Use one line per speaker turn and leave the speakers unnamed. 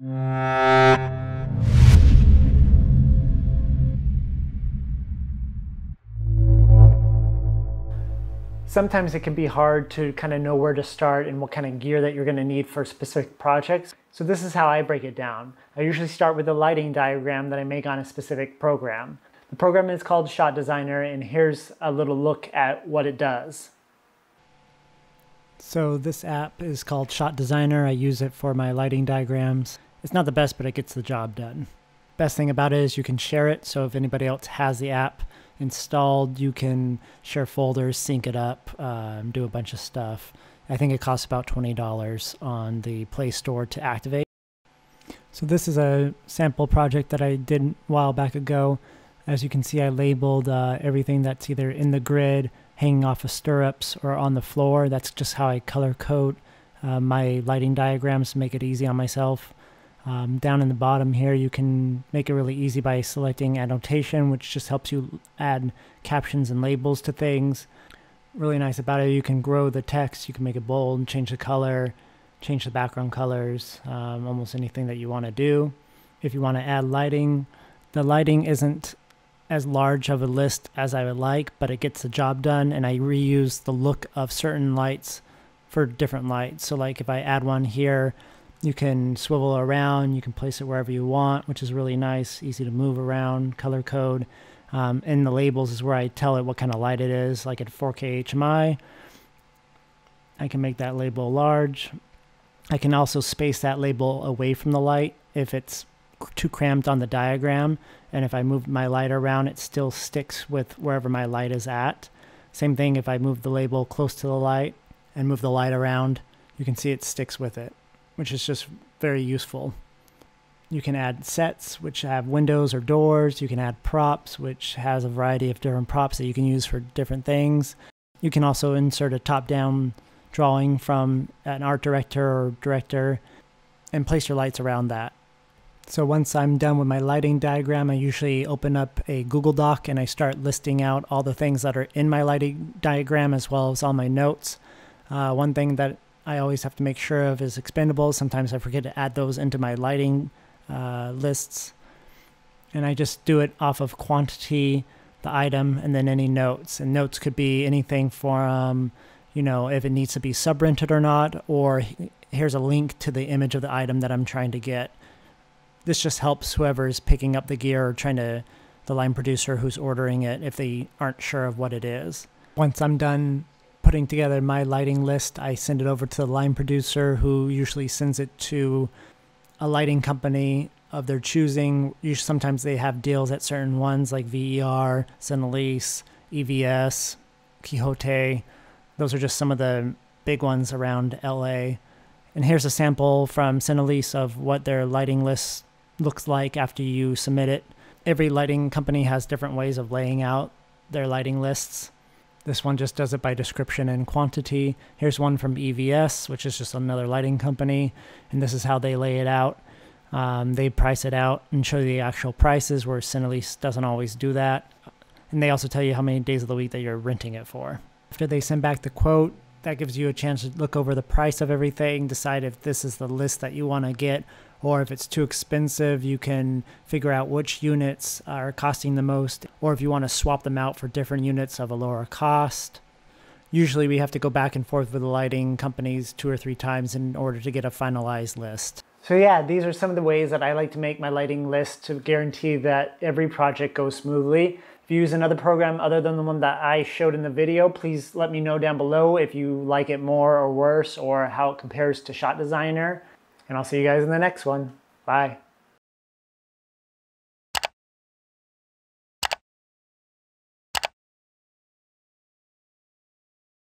Sometimes it can be hard to kind of know where to start and what kind of gear that you're going to need for specific projects. So this is how I break it down. I usually start with a lighting diagram that I make on a specific program. The program is called Shot Designer and here's a little look at what it does. So this app is called Shot Designer. I use it for my lighting diagrams. It's not the best, but it gets the job done. Best thing about it is you can share it, so if anybody else has the app, installed. You can share folders, sync it up, um, do a bunch of stuff. I think it costs about $20 on the Play Store to activate. So this is a sample project that I did a while back ago. As you can see, I labeled uh, everything that's either in the grid, hanging off of stirrups, or on the floor. That's just how I color code uh, my lighting diagrams to make it easy on myself. Um, down in the bottom here, you can make it really easy by selecting annotation, which just helps you add captions and labels to things. Really nice about it, you can grow the text, you can make it bold, change the color, change the background colors, um, almost anything that you want to do. If you want to add lighting, the lighting isn't as large of a list as I would like, but it gets the job done, and I reuse the look of certain lights for different lights. So like if I add one here, you can swivel around, you can place it wherever you want, which is really nice, easy to move around, color code. Um, and the labels is where I tell it what kind of light it is, like at 4K HMI. I can make that label large. I can also space that label away from the light if it's too cramped on the diagram. And if I move my light around, it still sticks with wherever my light is at. Same thing if I move the label close to the light and move the light around, you can see it sticks with it which is just very useful. You can add sets, which have windows or doors. You can add props, which has a variety of different props that you can use for different things. You can also insert a top-down drawing from an art director or director and place your lights around that. So once I'm done with my lighting diagram, I usually open up a Google Doc and I start listing out all the things that are in my lighting diagram as well as all my notes. Uh, one thing that I always have to make sure of is expendables. Sometimes I forget to add those into my lighting uh, lists. And I just do it off of quantity, the item, and then any notes. And notes could be anything from, you know, if it needs to be subrented or not, or here's a link to the image of the item that I'm trying to get. This just helps whoever's picking up the gear or trying to, the line producer who's ordering it, if they aren't sure of what it is. Once I'm done putting together my lighting list, I send it over to the line producer who usually sends it to a lighting company of their choosing. Usually, sometimes they have deals at certain ones like VER, Cinelease, EVS, Quixote. Those are just some of the big ones around LA. And here's a sample from Cinelease of what their lighting list looks like after you submit it. Every lighting company has different ways of laying out their lighting lists. This one just does it by description and quantity. Here's one from EVS, which is just another lighting company, and this is how they lay it out. Um, they price it out and show you the actual prices, where Cinelease doesn't always do that. And they also tell you how many days of the week that you're renting it for. After they send back the quote, that gives you a chance to look over the price of everything, decide if this is the list that you want to get, or if it's too expensive, you can figure out which units are costing the most, or if you want to swap them out for different units of a lower cost. Usually, we have to go back and forth with the lighting companies two or three times in order to get a finalized list. So yeah, these are some of the ways that I like to make my lighting list to guarantee that every project goes smoothly. If you use another program other than the one that I showed in the video, please let me know down below if you like it more or worse or how it compares to Shot Designer and I'll see you guys in the next one. Bye.